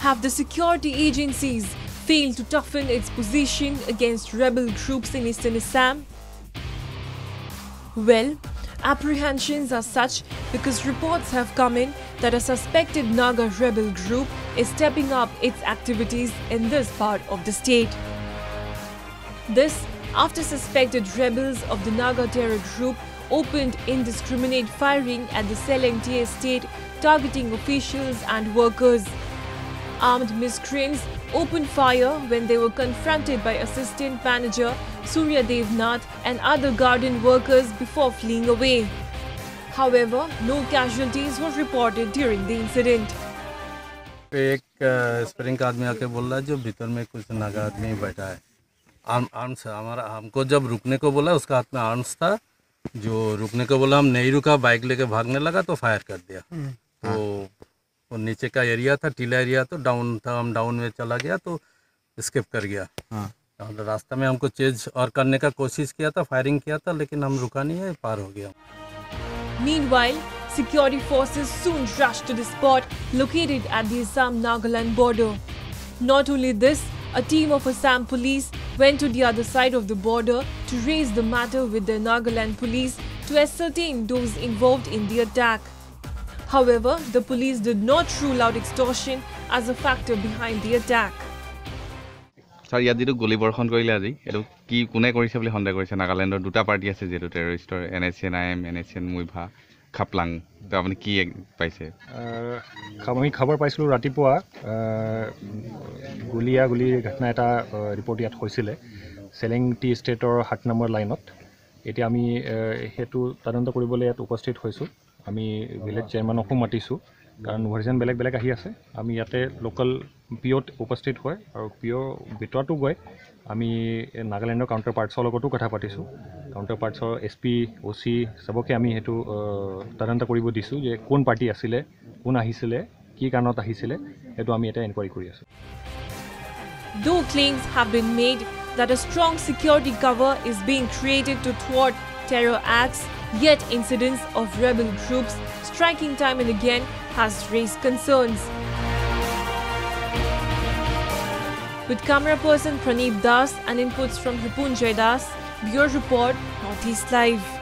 have the security agencies failed to toughen its position against rebel groups in eastern Assam? Well, apprehensions are such because reports have come in that a suspected Naga rebel group is stepping up its activities in this part of the state. This after suspected rebels of the Naga terror group opened indiscriminate firing at the Seleng tea estate targeting officials and workers. Armed miscreants opened fire when they were confronted by assistant manager Surya Devnath and other garden workers before fleeing away. However, no casualties were reported during the incident. एक spring का आदमी आके बोल रहा है जो भीतर में कुछ नागा आदमी बैठा है आर्म आर्म्स है हमारा हमको जब रुकने को बोला उसका हाथ में आर्म्स था जो रुकने को बोला हम नहीं रुका बाइक लेके भागने लगा तो फायर कर दिया तो वो नीचे का एरिया था टीला एरिया तो डाउन था हम डाउन में चला गया तो स्किप कर गया और रास्ता में हमको चेज और करने का कोशिश किया था फायरिंग किया था लेकिन हम रुका नहीं है पार हो गया Meanwhile, security forces soon rushed to the spot located at the Assam Nagaland border. Not only this, a team of Assam police went to the other side of the border to raise the matter with the Nagaland police to ascertain those involved in the attack. However, the police did not rule out extortion as a factor behind the attack. Sir ইয়াত যিটো গুলীবৰ্ষণ কৰিলে আজি এইটো কি কোনে কৰিছে বুলি সন্দেহ কৰিছে? নাগালেণ্ডৰ দুটা পাৰ্টি আছে যিহেতু টেৰৰিষ্টৰ N S N I M N S N Muivah Khaplang তো আপুনি কি পাইছে? আহ, খ- আমি খবৰ পাইছিলোঁ ৰাতিপুৱা। গুলীয়া গুলিৰ ঘটনা এটা ৰিপৰ্ট ইয়াত হৈছিলে। চেলেং টি ষ্টেটৰ সাত নম্বৰ লাইনত এতিয়া আমি সেইটো তদন্ত কৰিবলৈ ইয়াত উপস্থিত হৈছোঁ। আমি ভিলেজ চেয়াৰমেনকো মাতিছোঁ। কাৰণ ভাৰ্জন বেলেগ বেলেগ আহি আছে। আমি ইয়াতে লোকেল পিঅ'ত উপস্থিত হয় আৰু পিঅ'ৰ ভিতৰতো গৈ আমি নাগালেণ্ডৰ কাউণ্টাৰ পাৰ্টছৰ লগতো কথা পাতিছোঁ। কাউণ্টাৰ পাৰ্টছৰ এছ পি অ' চি চবকে আমি সেইটো তদন্ত কৰিব দিছোঁ যে কোন পাৰ্টি আছিলে কোন আহিছিলে কি কাৰণত আহিছিলে সেইটো আমি এটা এনকুৱাৰী কৰি আছোঁ। Though claims have been made that a strong security cover is being created to thwart terror acts, yet incidents of rebel groups striking time and again has raised concerns. With camera person Praneep Das and inputs from Ripun Das, Bureau Report, Northeast Live.